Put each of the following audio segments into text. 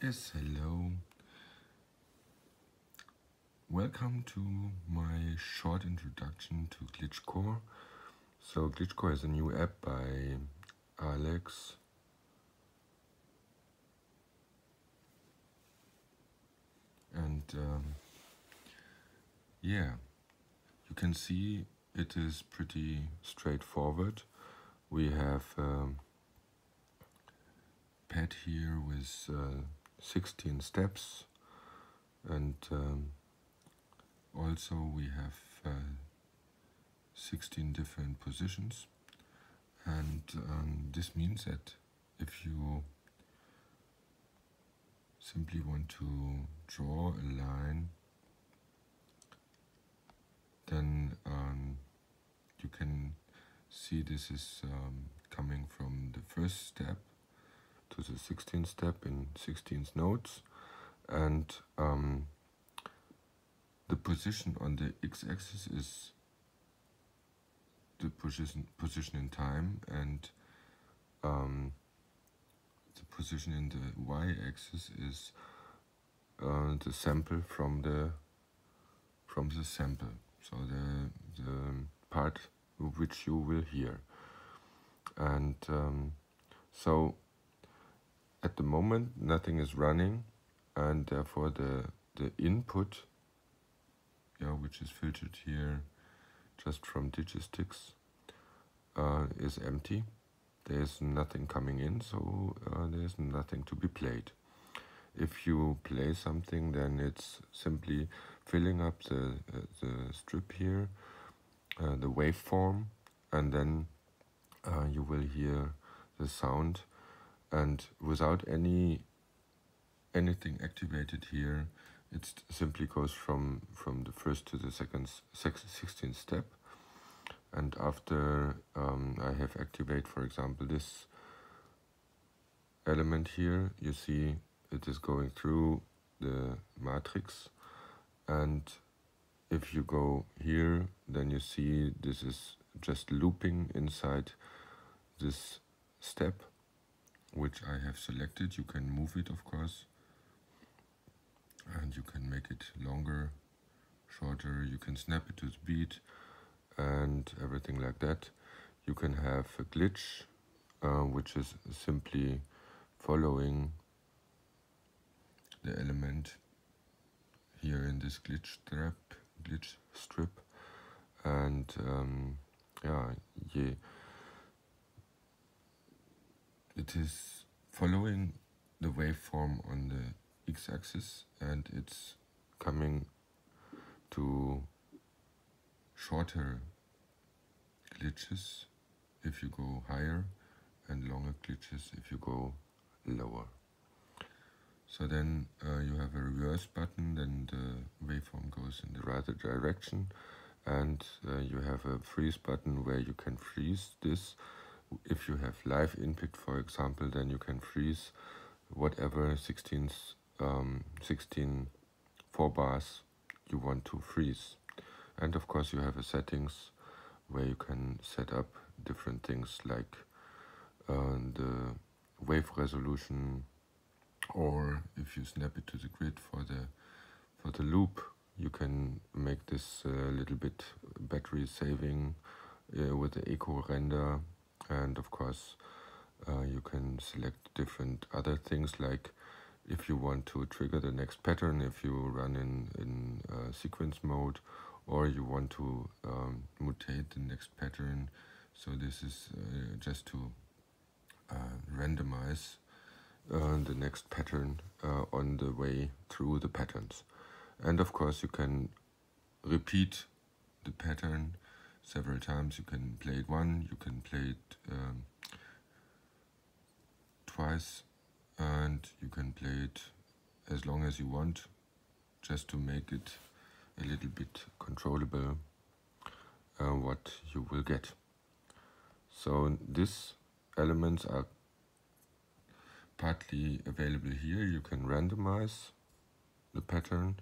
Yes, hello. Welcome to my short introduction to Glitchcore. So Glitchcore is a new app by Alex. And um, yeah, you can see it is pretty straightforward. We have um, pad here with uh, 16 steps. And um, also we have uh, 16 different positions. And um, this means that if you simply want to draw a line then um, you can see this is um, coming from the first step to the 16th step in 16th notes. And um, the position on the x-axis is the position position in time and um, the position in the y-axis is uh, the sample from the from the sample. So the the part which you will hear. And um, so at the moment nothing is running and therefore the the input yeah which is filtered here just from DigiStix uh, is empty. There's nothing coming in so uh, there's nothing to be played. If you play something then it's simply filling up the, uh, the strip here uh, the waveform and then uh, you will hear the sound and without any anything activated here it simply goes from from the first to the second 16th step. And after um, I have activate for example this element here you see it is going through the matrix. And if you go here then you see this is just looping inside this step which I have selected. You can move it, of course, and you can make it longer, shorter. You can snap it to the beat and everything like that. You can have a glitch, uh, which is simply following the element here in this glitch strip, glitch strip, and um, yeah, yeah it is following the waveform on the x-axis and it's coming to shorter glitches if you go higher and longer glitches if you go lower. So then uh, you have a reverse button, then the waveform goes in the right direction and uh, you have a freeze button where you can freeze this if you have live input, for example, then you can freeze whatever 16, um, 16 4 bars you want to freeze. And of course you have a settings where you can set up different things like uh, the wave resolution or if you snap it to the grid for the for the loop you can make this a little bit battery saving uh, with the eco render and of course uh, you can select different other things like if you want to trigger the next pattern if you run in, in uh, sequence mode or you want to um, mutate the next pattern. So this is uh, just to uh, randomize uh, the next pattern uh, on the way through the patterns. And of course you can repeat the pattern several times. You can play it one, you can play it um, twice, and you can play it as long as you want, just to make it a little bit controllable uh, what you will get. So these elements are partly available here. You can randomize the pattern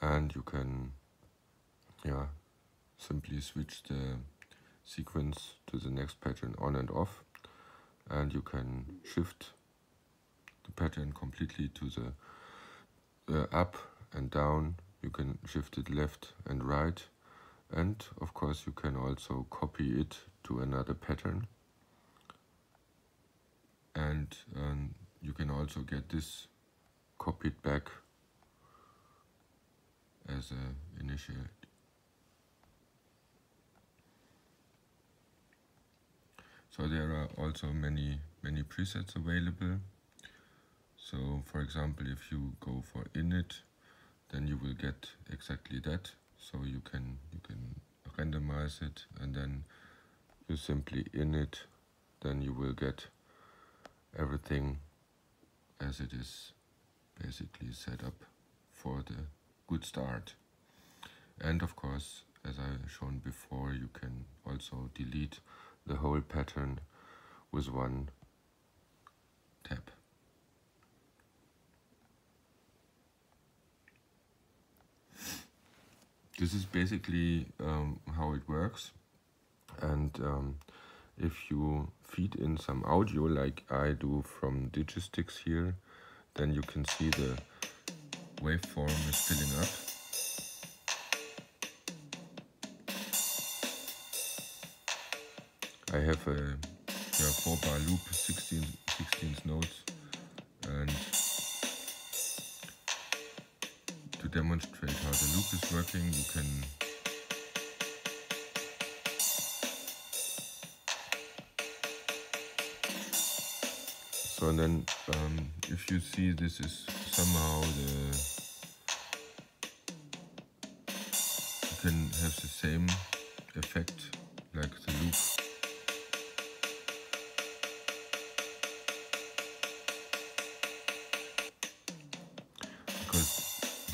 and you can yeah simply switch the sequence to the next pattern on and off and you can shift the pattern completely to the uh, up and down. You can shift it left and right. And of course you can also copy it to another pattern. And um, you can also get this copied back as a initial so there are also many many presets available so for example if you go for init then you will get exactly that so you can you can randomize it and then you simply init then you will get everything as it is basically set up for the good start. And of course, as I shown before, you can also delete the whole pattern with one tap. This is basically um, how it works and um, if you feed in some audio like I do from Digistix here then you can see the waveform is filling up. I have a yeah, 4 bar loop, 16, 16 notes. And to demonstrate how the loop is working you can so then um, if you see this is somehow the you can have the same effect like the loop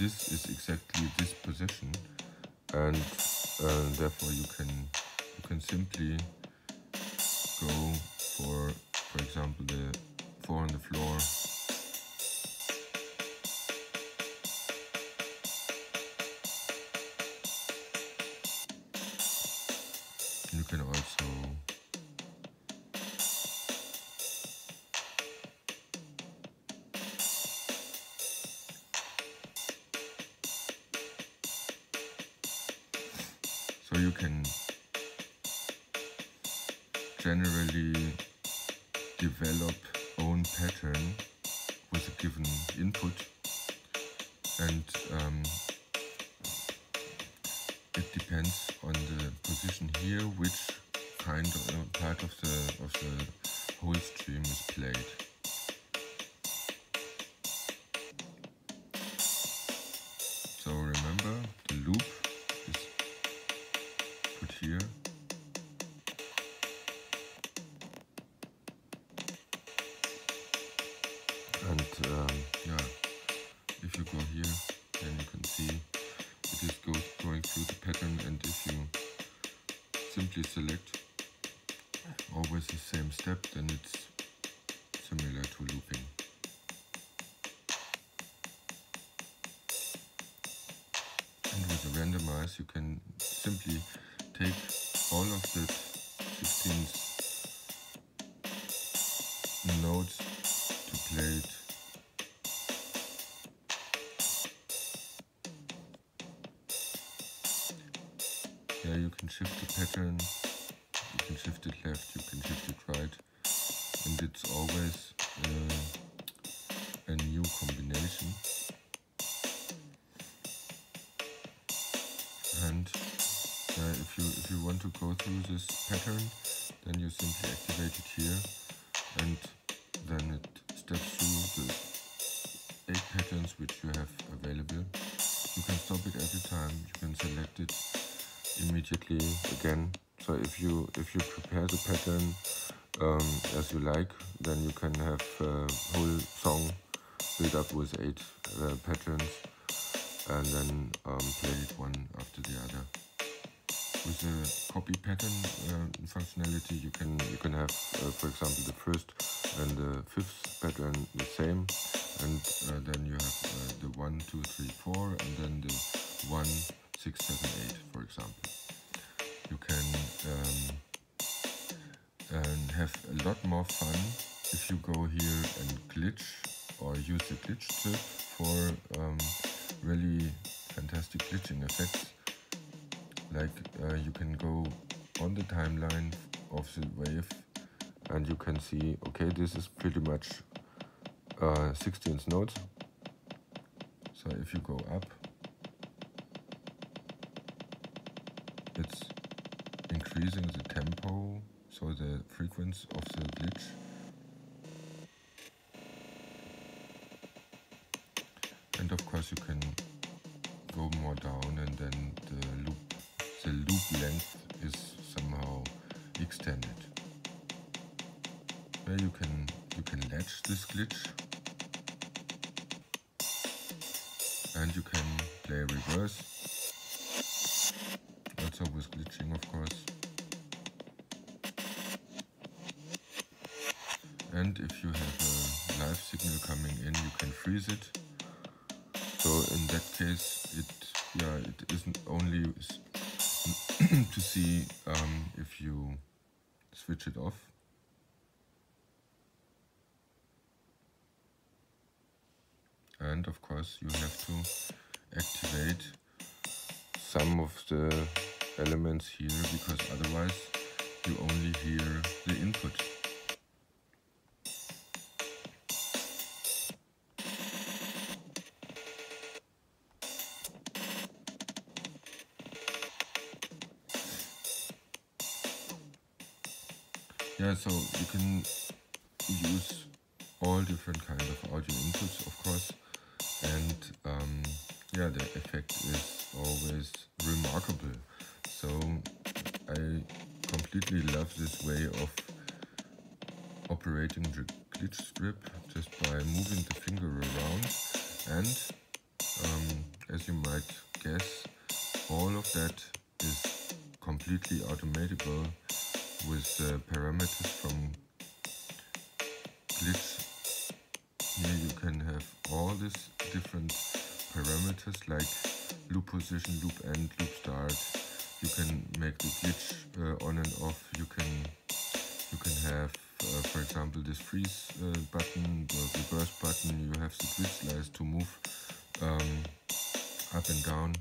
this is exactly this position and uh, therefore you can you can simply so you can generally develop own pattern with a given input and um, it depends on the position here which kind of uh, part of the of the whole stream is played. The same step then it's similar to looping. And with a randomize you can simply take all of the 16 notes to play it. Yeah, you can shift the pattern, you can shift it left, you can shift it right, and it's always uh, a new combination. And uh, if you if you want to go through this pattern, then you simply activate it here, and then it steps through the eight patterns which you have available. You can stop it every time. You can select it immediately again. So if you if you prepare the pattern um, as you like, then you can have a whole song built up with eight uh, patterns and then um, play it one after the other. With the copy pattern uh, functionality, you can you can have, uh, for example, the first and the fifth pattern the same, and uh, then you have uh, the one, two, three, four, and then the one, six, seven, eight, for example. You can um, and have a lot more fun if you go here and glitch or use the glitch strip for um, really fantastic glitching effects. Like uh, you can go on the timeline of the wave and you can see, okay, this is pretty much uh, 16th note. So if you go up, it's increasing the tempo, so the frequency of the glitch. And of course you can go more down and then the loop, the loop length is somehow extended. Where you can you can latch this glitch and you can play reverse and if you have a live signal coming in you can freeze it so in that case it yeah it isn't only to see um, if you switch it off and of course you have to activate some of the elements here because otherwise you only hear the input. So you can use all different kind of audio inputs, of course, and um, yeah, the effect is always remarkable. So I completely love this way of operating the glitch strip just by moving the finger around and um, as you might guess all of that is completely automatable with uh, parameters from glitch here you can have all these different parameters like loop position, loop end, loop start. You can make the glitch uh, on and off. You can you can have, uh, for example, this freeze uh, button, the reverse button. You have the glitch slice to move um, up and down.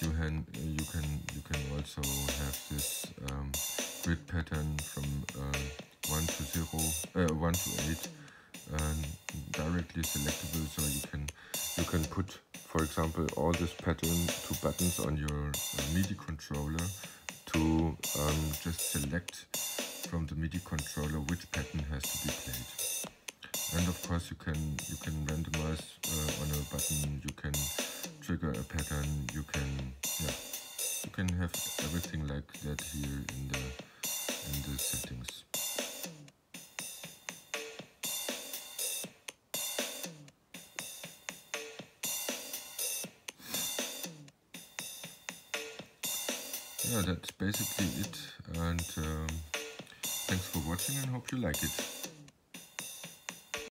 You can you can you can also have this um, grid pattern from uh, one to zero, uh, one to eight um, directly selectable. So you can you can put for example all this pattern to buttons on your uh, MIDI controller to um, just select from the MIDI controller which pattern has to be played. And of course you can you can randomize uh, on a button. You can trigger a pattern. You can yeah you can have everything like that here in the settings yeah, that's basically it. And um, thanks for watching and hope you like it.